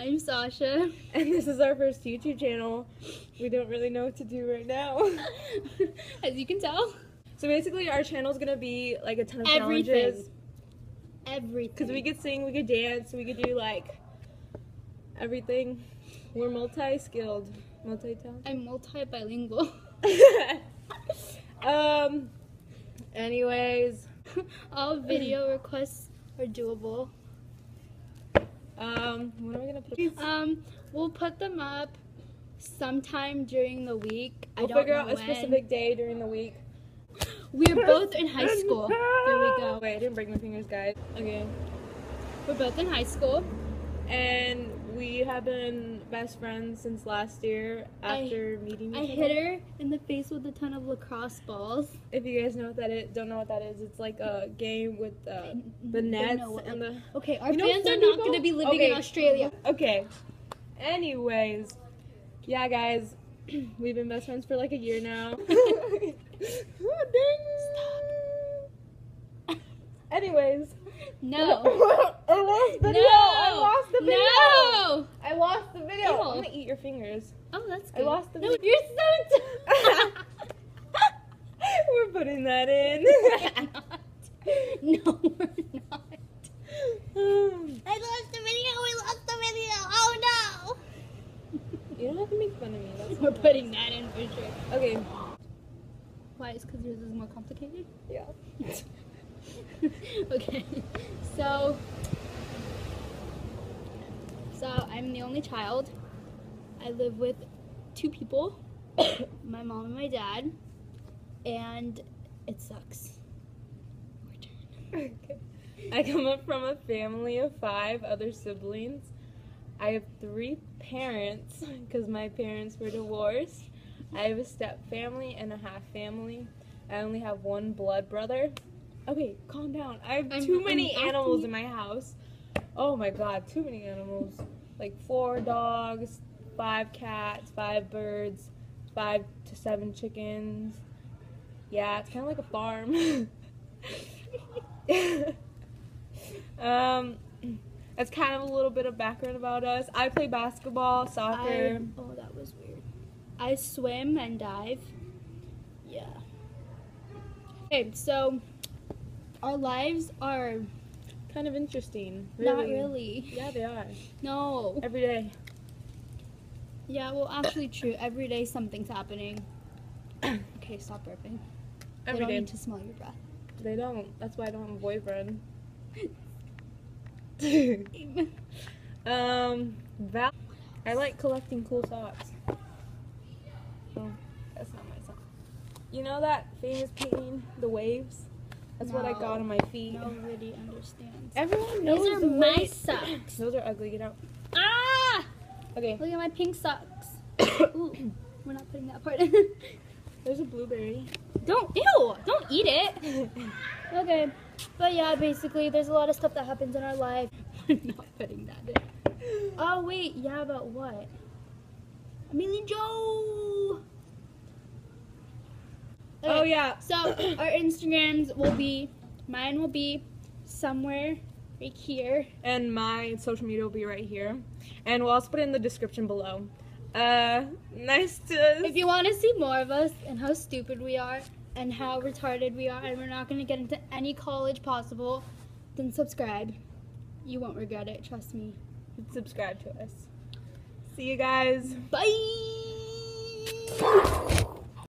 I'm Sasha. And this is our first YouTube channel. We don't really know what to do right now. As you can tell, So basically, our channel is gonna be like a ton of everything. challenges. Everything. Because we could sing, we could dance, we could do like everything. We're multi-skilled, multi-talented. I'm multi bilingual. um. Anyways, All video requests are doable. Um, when are we gonna put? Um, we'll put them up sometime during the week. I We'll don't figure out a specific day during the week. We're both in high school. There we go. Wait, I didn't break my fingers, guys. Okay. We're both in high school. And we have been best friends since last year I- after meeting me. I hit her in the face with a ton of lacrosse balls. If you guys know what that is, don't know what that is, it's like a game with uh, the nets what- and the. Okay, our You know fans are not going to be living in Australia. Okay. Anyways, yeah, guys, we've been best friends for like a year now. oh, dang. Anyways. No. I lost the video. I lost the video. No. I lost the video. Ew. I'm gonna eat your fingers. Oh, that's good. I lost the No, video. you're so. We're putting that in. no, we're not. I lost the video. We lost the video. Oh no. you don't have to make fun of me. That's. We're putting that in for sure. okay. Why? Is because yours is more complicated? Yeah. okay. So. So I'm the only child. I live with two people, my mom and my dad, and it sucks. Okay. I come up from a family of five other siblings. I have three parents because my parents were divorced. I have a step family and a half family. I only have one blood brother. Okay, calm down. I have I'm- too many I'm animals in my house. Oh my god, too many animals. Like four dogs, five cats, five birds, five to seven chickens. Yeah, it's kind of like a farm. um, that's kind of a little bit of background about us. I play basketball, soccer. I, oh, that was weird. I swim and dive. Yeah. Okay, so our lives are Kind of interesting. not really. Yeah, they are. No. Every day. Yeah, well, actually, true. Every day something's happening. Okay, stop burping. they Every don't day. need to smell your breath. They don't. That's why I don't have a boyfriend. um, Val. I like collecting cool socks. Oh, that's not my sock. You know that famous painting, The Waves? That's what I got on my feet. Nobody understands. Everyone knows These are the my way- socks. Those are ugly. Get out. Ah! Okay. Look at my pink socks. Ooh, we're not putting that part in. There's a blueberry. don't, ew! Don't eat it. Okay, but yeah, basically, there's a lot of stuff that happens in our life. We're not putting that in. Oh wait, yeah, but what? Amelie Joe. Oh yeah. So our Instagrams will be, mine will be somewhere right here. And my social media will be right here. And we'll also put it in the description below. Uh, nice to. If you want to see more of us and how stupid we are and how retarded we are, and we're not going to get into any college possible, then subscribe. You won't regret it, trust me. subscribe to us. See you guys. Bye.